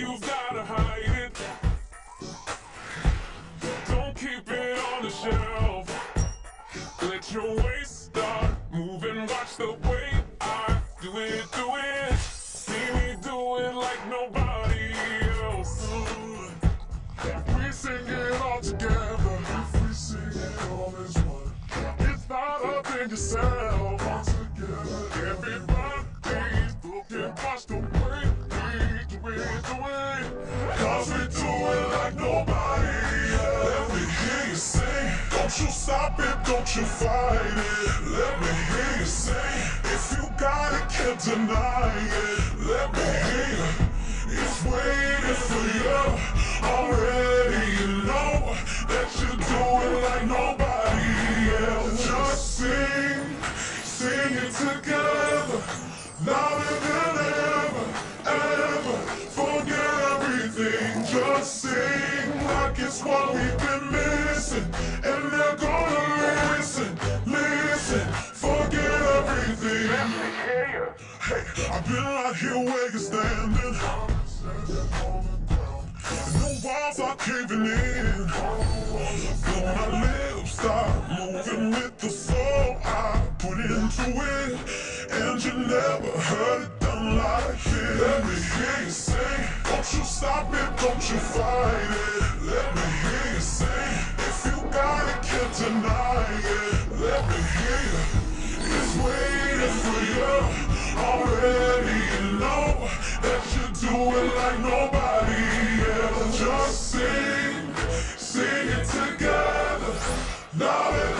you've gotta hide it. Don't keep it on the shelf. Let your waist start moving. Watch the way I do it, do it. See me do it like nobody else. We sing it all together, if we sing it all as one, it's not up in yourself. Cause we do it like nobody else. Let me hear you sing. Don't you stop it, don't you fight it. Let me hear you sing. If you got it, can't deny it. Let me hear you. It's waiting for you already. Just sing like it's what we've been missing, and they're gonna listen, listen. Forget everything. Hey, I've been right here where you're standing. No walls are caving in. When my lips start moving with the soul I put into it, and you never heard it done like this. Let me hear you sing. You stop it, don't you fight it. Let me hear you sing. If you got it, can't deny it. Let me hear you. It's waiting for you already. You know that you do it like nobody else. Just sing, sing it together. Louder